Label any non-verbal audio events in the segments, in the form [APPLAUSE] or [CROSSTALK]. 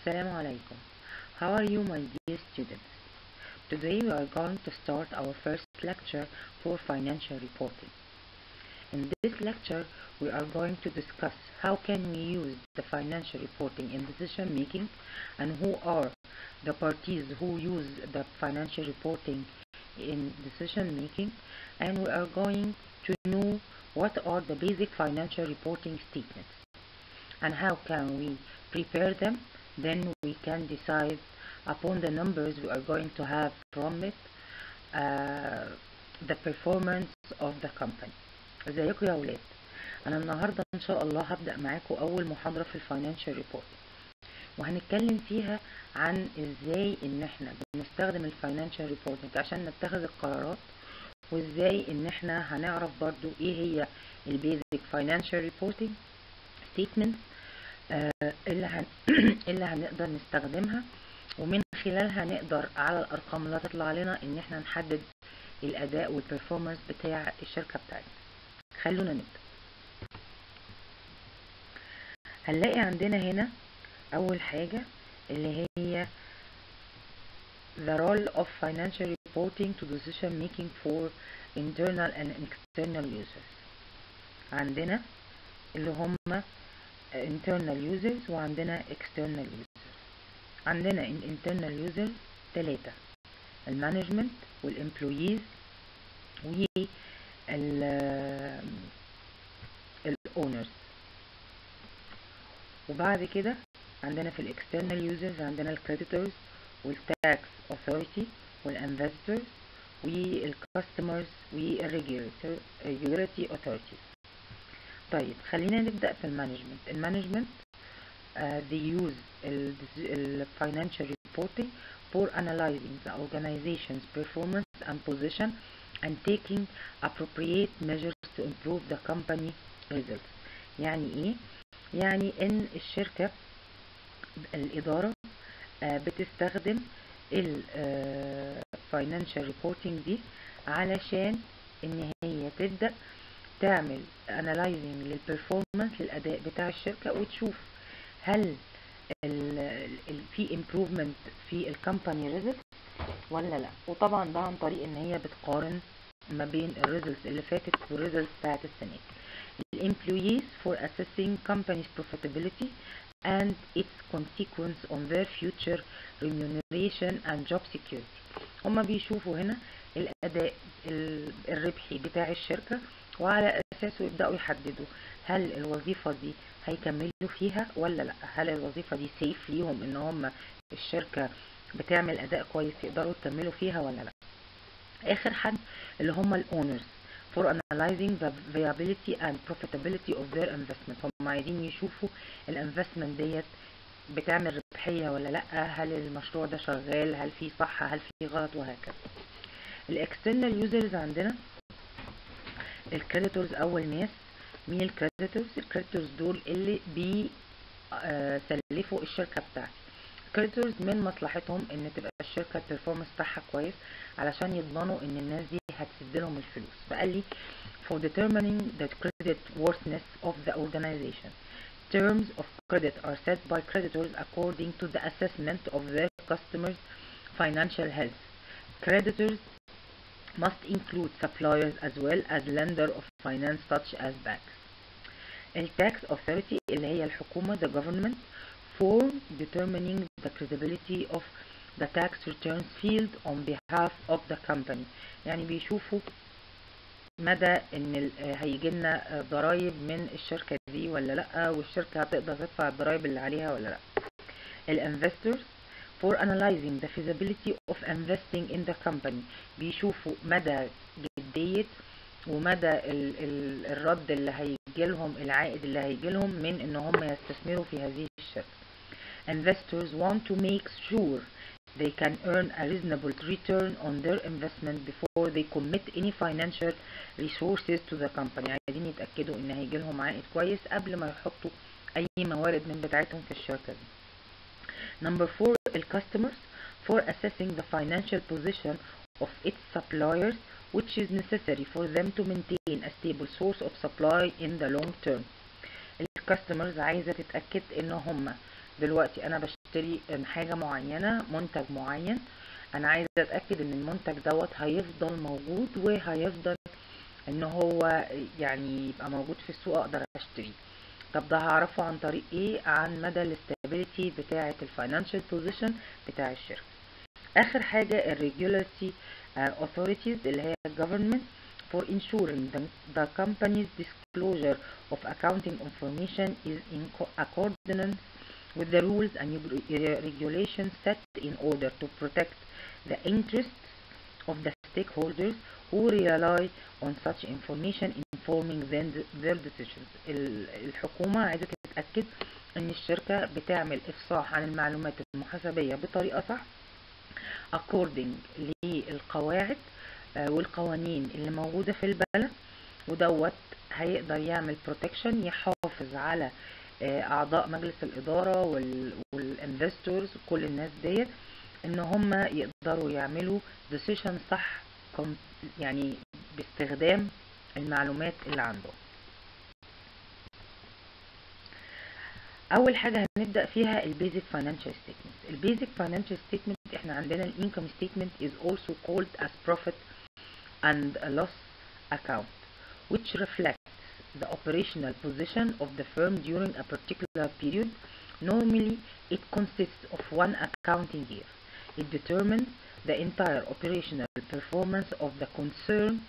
Assalamu alaikum. How are you, my dear students? Today we are going to start our first lecture for financial reporting. In this lecture, we are going to discuss how can we use the financial reporting in decision making and who are the parties who use the financial reporting in decision making and we are going to know what are the basic financial reporting statements and how can we prepare them then we can decide upon the numbers we are going to have from it uh, the performance of the company. ازيكم يا أولاد أنا النهارده إن شاء الله هبدأ معاكم أول محاضرة في ال financial report. وهنتكلم فيها عن إزاي إن إحنا بنستخدم ال financial reporting عشان نتخذ القرارات وإزاي إن إحنا هنعرف برضو إيه هي ال basic financial reporting statement اللي هن... [CLEARS THROAT] اللي هنقدر نستخدمها ومن خلالها نقدر على الأرقام اللي هتطلع لنا إن إحنا نحدد الأداء وال performance بتاع الشركة بتاعتنا. خلونا نبدأ. هنلاقي عندنا هنا أول حاجة اللي هي the role of financial reporting to decision making for internal and external users. عندنا اللي هم internal users وعندنا external users. عندنا internal users ثلاثة ال management وال employees وال owners وبعد كده عندنا في ال external users عندنا ال creditors والتاكس اوثوريتي والانفسترز والكاستمرز والريجولاتي اوثوريتيز طيب خلينا نبدا في ال management ال management uh, they use the financial reporting for analyzing the organization's performance and position and taking appropriate measures to improve the company results يعني إيه يعني ان الشركة الادارة بتستخدم ال financial reporting دي علشان ان هي تبدأ تعمل analyzing للperformance للأداء بتاع الشركة وتشوف هل ال ال في improvement في ال company result ولا لا. وطبعا ده عن طريق إن هي بتقارن ما بين ال results اللي فاتت وال results بتاعت السنة. دي employees for assessing company's profitability and its consequence on their future remuneration and job security. هما بيشوفوا هنا الأداء الربحي بتاع الشركة وعلى اساسه يبدأوا يحددوا هل الوظيفة دي هيكملوا فيها ولا لأ. هل الوظيفة دي سيف ليهم إن هم الشركة بتعمل أداء كويس يقدروا يكملوا فيها ولا لأ. آخر حد اللي هم ال owners. For analyzing the viability and profitability of their investment. هم عايزين يشوفوا ال investment ديت بتعمل ربحية ولا لأ. هل المشروع ده شغال؟ هل في صح؟ هل في غلط؟ وهكذا. ال external users عندنا ال creditors أول ناس. مين ال creditors ال creditors دول اللي بيسلفوا الشركة بتاعتي. الكريديتورز من مصلحتهم إن تبقى الشركة البرفورمانس بتاعها كويس علشان يضمنوا إن الناس دي هتسد لهم الفلوس. فقال لي for determining the credit worthiness of the organization. Terms of credit are set by creditors according to the assessment of their customers financial health. Creditors must include suppliers as well as lender of finance such as banks ال tax authority اللي هي الحكومة the government for determining the credibility of the tax returns filed on behalf of the company يعني بيشوفوا مدى ان هيجي لنا ضرايب من الشركة دي ولا لا والشركة هتقدر تدفع الضرايب اللي عليها ولا لا ال investors for analyzing the feasibility of investing in the company بيشوفوا مدى جدية ومدى ال ال الرد اللي هيجي لهم العائد اللي هيجي لهم من ان هم يستثمروا في هذه الشركة investors want to make sure they can earn a reasonable return on their investment before they commit any financial resources to the company عايزين يتأكدوا ان هيجي لهم عائد كويس قبل ما يحطوا اي موارد من بتاعتهم في الشركة دي number four customers for assessing the financial position of its suppliers which is necessary for them to maintain a stable source of supply in the long term. ال customers عايزة تتأكد ان هم. دلوقتي أنا اشتري حاجة معينة منتج معين. أنا عايزة أتأكد إن المنتج دوت هيفضل موجود وهيفضل إن هو يعني يبقى موجود في السوق أقدر أشتريه. طب ده هعرفه عن طريق إيه عن مدى ال stability بتاعة ال financial position بتاع الشركة اخر حاجة الريجولاتي authorities اللي هي government for ensuring the, the company's disclosure of accounting information is in accordance with the rules and regulations set in order to protect the interests of the stakeholders who rely on such information them their decisions. الحكومة عايزة تتأكد إن الشركة بتعمل إفصاح عن المعلومات المحاسبية بطريقة صح. According للقواعد والقوانين اللي موجودة في البلد ودوت هيقدر يعمل protection يحافظ على أعضاء مجلس الإدارة وال investors كل الناس ديت إن هم يقدروا يعملوا decision صح يعني باستخدام المعلومات اللي عندهم اول حاجة هنبدأ فيها البيزك financial statement البيزك financial statement إحنا عندنا الانكم statement is also called as profit and loss account which reflects the operational position of the firm during a particular period normally it consists of one accounting year it determines the entire operational performance of the concern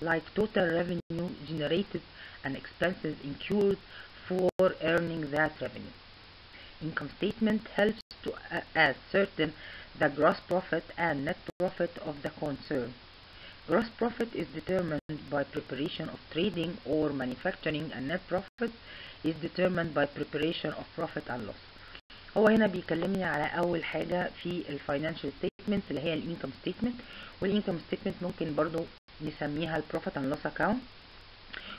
like total revenue generated and expenses incurred for earning that revenue. Income statement helps to ascertain the gross profit and net profit of the concern. Gross profit is determined by preparation of trading or manufacturing and net profit is determined by preparation of profit and loss. هو هنا بيكلمني على اول حاجة في الفاينانشال ستيتمنت اللي هي الانكم ستيتمنت والانكم ستيتمنت ممكن برضو نسميها ال profit and loss account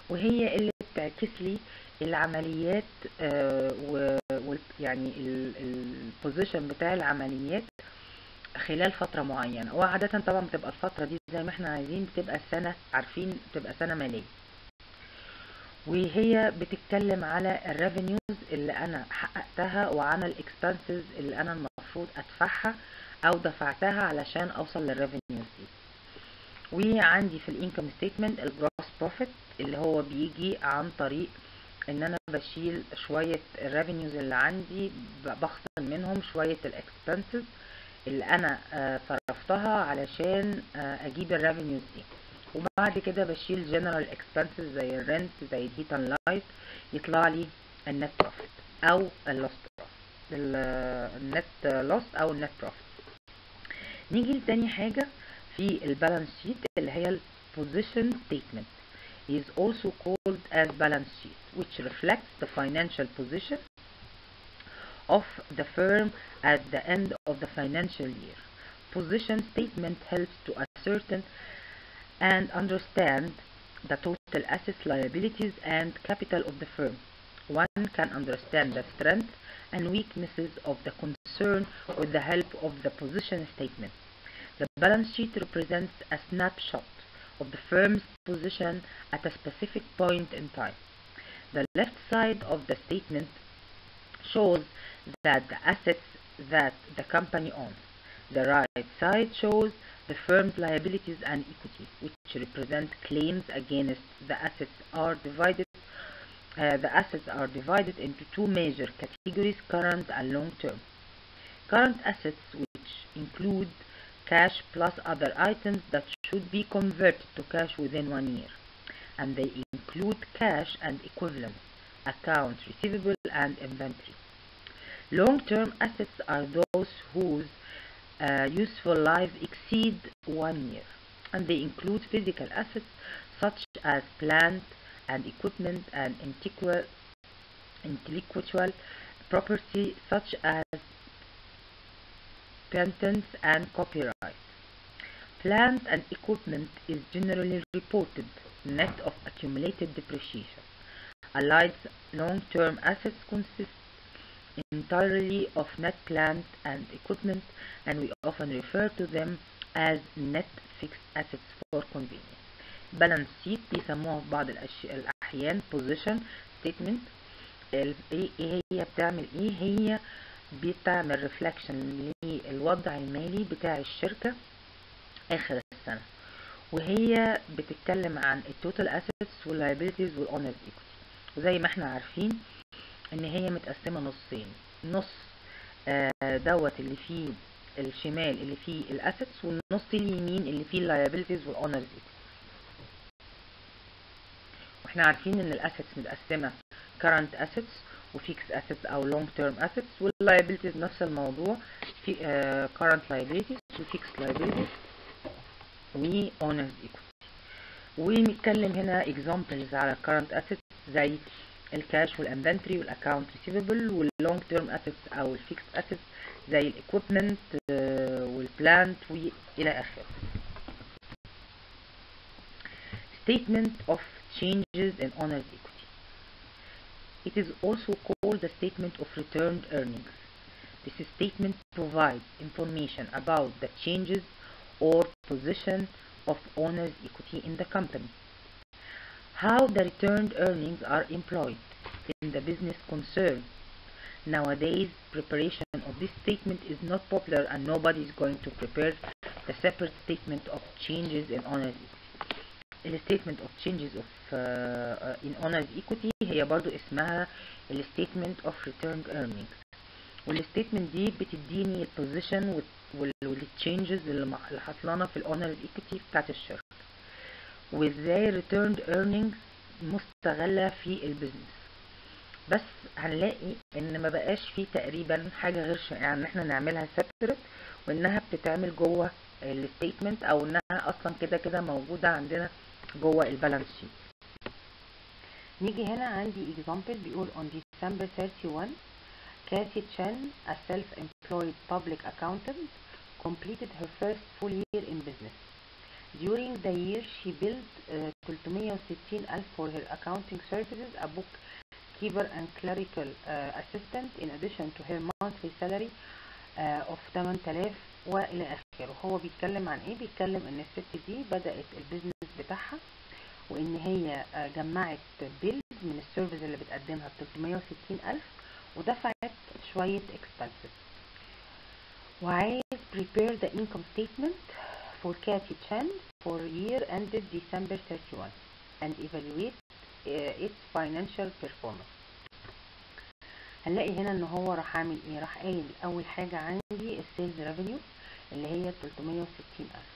وهي اللي بتعكس لي العمليات آه ويعني ال position بتاع العمليات خلال فترة معينة. وعادة طبعا بتبقى الفترة دي زي ما إحنا عايزين بتبقى السنة عارفين بتبقى سنة مالية. وهي بتتكلم على ال revenues اللي أنا حققتها وعن ال expenses اللي أنا المفروض أدفعها أو دفعتها علشان أوصل لل revenues دي وعندي في ال income statement ال gross profit اللي هو بيجي عن طريق إن أنا بشيل شوية ال revenues اللي عندي بخصم منهم شوية ال expenses اللي أنا صرفتها علشان أجيب ال revenues دي. وبعد كده بشيل general expenses زي ال rent زي ال heat and light يطلع لي ال net profit أو اللوس بروفيت النت لوس أو النت بروفيت نيجي لتاني حاجة في البالانس شيت اللي هي البوزيشن ستيتمنت is also called as balance sheet which reflects the financial position of the firm at the end of the financial year. Position statement helps to ascertain and understand the total assets, liabilities, and capital of the firm. One can understand the strengths and weaknesses of the concern with the help of the position statement. The balance sheet represents a snapshot of the firm's position at a specific point in time. The left side of the statement shows that the assets that the company owns. The right side shows the firm's liabilities and equity, which represent claims against the assets are divided uh, the assets are divided into two major categories, current and long-term. Current assets, which include cash plus other items that should be converted to cash within one year. And they include cash and equivalents, accounts receivable and inventory. Long-term assets are those whose uh, useful lives exceed one year. And they include physical assets such as plant and equipment and intellectual, property such as patents and copyright. Plant and equipment is generally reported net of accumulated depreciation. Allied long-term assets consist entirely of net plant and equipment and we often refer to them as net fixed assets for convenience. Balance sheet بيسموها في بعض الأحيان position statement. إيه هي بتعمل إيه؟ هي بتعمل ريفلكشن للوضع المالي بتاع الشركة آخر السنة. وهي بتتكلم عن ال total assets وال liabilities وال owners equity وزي ما إحنا عارفين إن هي متقسمة نصين. نص آه دوت اللي فيه الشمال اللي فيه ال assets والنص اليمين اللي فيه ال liabilities وال owners equity وإحنا عارفين ان ال assets متقسمة current assets وفيكس assets أو long term assets والliabilities نفس الموضوع في uh, current liabilities وفيكس liabilities و owners equity. ونتكلم هنا examples على current assets زي الكاش والانفنتوري والاكونت ريسيفبل واللونج تيرم assets أو الفيكس assets زي ال equipment وال plant والى آخره. Statement of changes in owners equity It is also called the statement of returned earnings. This statement provides information about the changes or position of owner's equity in the company. How the returned earnings are employed in the business concern. Nowadays, preparation of this statement is not popular and nobody is going to prepare the separate statement of changes in owner's equity. ال statement of changes of in owners equity هي برضو اسمها ال statement of retained earnings وال statement دي بتديني ال position وال changes اللي حصلانه في ال owners equity بتاعت الشركة. وازاي retained earnings مستغلة في ال business بس هنلاقي إن ما بقاش فيه تقريبا حاجة غير شائعه إن إحنا نعملها separate وإنها بتتعمل جوه الستيتمنت أو إنها أصلا كده كده موجودة عندنا جوه البالانس شيت نيجي هنا عندي example بيقول on December 31 Kathy Chen a self-employed public accountant completed her first full year in business during the year she billed uh, 360,000 for her accounting services a bookkeeper and clerical uh, assistant in addition to her monthly salary uh, of 8000 والى اخره هو بيتكلم عن إيه بيتكلم ان الست دي بدأت ال business بتاعها وإن هي جمعت bills من ال service اللي بتقدمها ب 360 ألف ودفعت شوية expenses. وعايز prepare the income statement for Kathy Chen for year ended December 31 and evaluate uh, its financial performance. هنلاقي هنا إن هو راح عامل إيه؟ راح قايل أول حاجة عندي ال sales revenue اللي هي 360 ألف.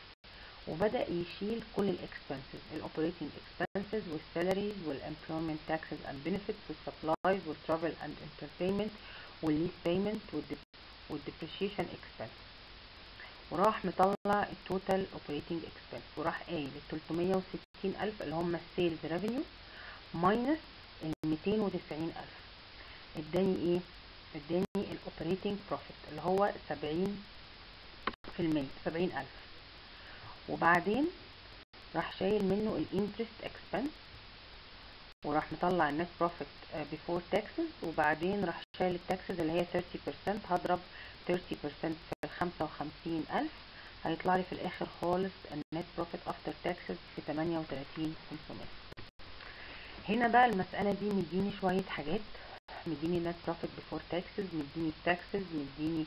وبدأ يشيل كل الاكسبنسز الاوبريتنج اكسبنسز والسالاريز والامبلويمنت تاكسز اند بنفيتس والسبلايز والترافل اند انترتينمنت والليز بيمنت والديبريشيشن اكسبنس وراح مطلع ال total operating expense وراح قايل ال 360 ألف اللي هم ال sales revenue minus ال 290 ألف. اداني إيه؟ اداني ال operating profit اللي هو 70 في المية سبعين ألف. وبعدين راح شايل منه ال interest expense وراح مطلع ال net profit before taxes وبعدين راح شايل ال taxes اللي هي 30% هضرب 30% في الخمسة وخمسين ألف. هيطلع لي في الآخر خالص ال net profit after taxes في تمانية وتلاتين خمسمية. هنا بقى المسألة دي مديني شوية حاجات. مديني net profit before taxes مديني ال taxes مديني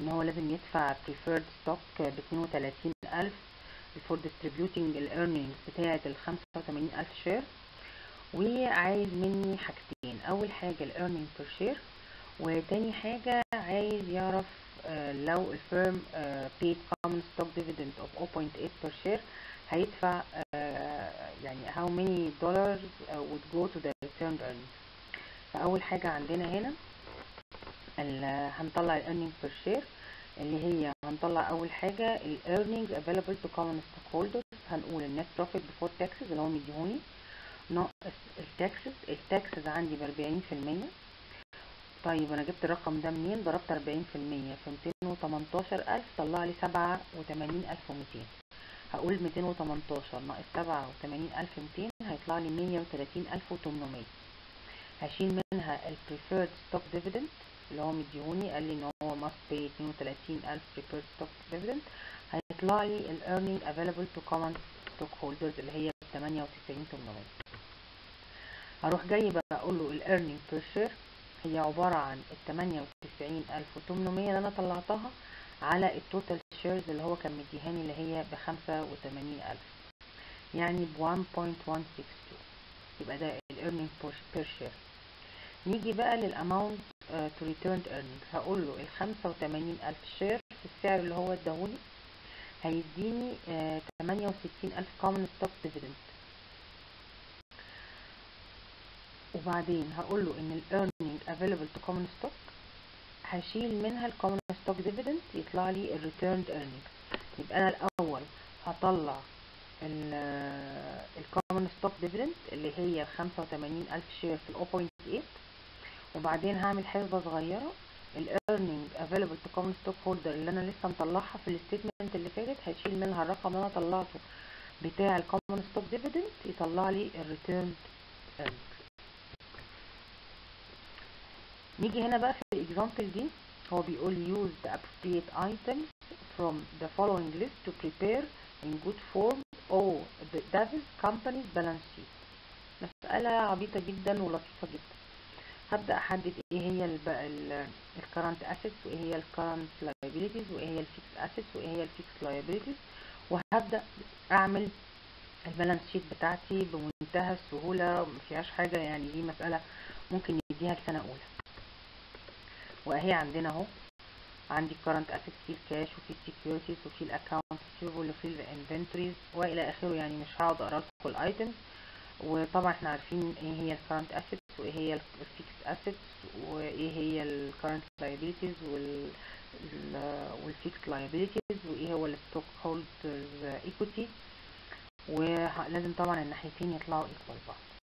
إن هو لازم يدفع preferred stock ب 32000 before distributing ال earnings بتاعة ال 85000 share وعايز مني حاجتين اول حاجة ال earning per share وتاني حاجة عايز يعرف لو ال firm paid common stock dividend of 0.8 per share هيدفع يعني how many dollars would go to the retained earnings فأول حاجة عندنا هنا هنطلع ال earning per share اللي هي هنطلع أول حاجة ال earnings available to common stockholders. هنقول ال net profit before taxes اللي هو مديهوني. ناقص ال taxes ال taxes عندي في المية. طيب أنا جبت الرقم ده منين؟ ضربت أربعين في المية. في ميتين وتمنتاشر ألف طلع لي سبعة وتمانين ألف وميتين. هقول ميتين وتمنتاشر ناقص سبعة وتمانين ألف ميتين هيطلع لي مية وتلاتين ألف وتمنمية. هشيل منها ال preferred stock dividend. اللي هو مديهوني قال لي إن هو must pay 32000 preferred stock dividend. هيطلع لي ال earning available to common stockholders اللي هي 98800 هروح جاي بقى أقول له ال earning per share هي عبارة عن ال 98800 اللي أنا طلعتها على ال total shares اللي هو كان مديهاني اللي هي ب 85000 يعني ب 1.162 يبقى ده ال earning per share. نيجي بقى لل amount to retained earning هقول له ال ألف share في السعر اللي هو اداهولي هيديني uh, ألف common stock dividend وبعدين هقول له إن ال earning available to common stock هشيل منها ال common stock dividend يطلع لي ال retained earning يبقى أنا الأول هطلع ال common stock dividend اللي هي 85000 share في 0.8 وبعدين هعمل حسبة صغيرة ال earning available to common stock holder اللي أنا لسه مطلعها في ال statement اللي فاتت هشيل منها الرقم اللي أنا طلعته بتاع ال common stock dividend يطلع لي ال retained earnings نيجي هنا بقى في الاكزامبل دي هو بيقول use the appropriate items from the following list to prepare in good form all the Davis company's balance sheet مسألة عبيطة جدا ولطيفة جدا هبدأ أحدد إيه هي ال current assets وإيه هي ال current liabilities وإيه هي ال fixed assets وإيه هي ال fixed liabilities. وهبدأ أعمل ال balance sheet بتاعتي بمنتهى السهولة مفيهاش حاجة يعني دي مسألة ممكن نديها لسنة أولى. وأهي عندنا أهو. عندي current assets في الكاش وفي ال securities وفي ال account receivable وفي ال inventories وإلى آخره يعني مش هقعد أقرأ لكم ال items وطبعا إحنا عارفين إيه هي ال current assets. وإيه هي الفيكس assets وإيه هي ال current وال والفيكس liabilities وإيه هو ال stockholders equity ولازم طبعا الناحيتين يطلعوا equal بعض